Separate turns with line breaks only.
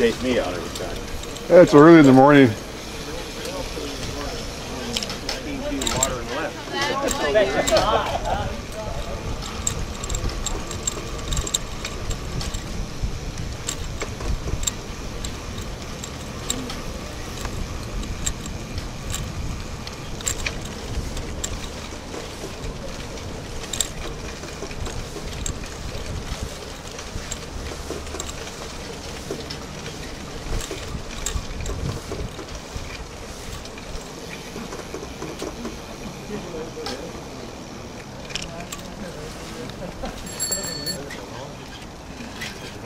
chase me out every time.
Yeah, it's early in the morning.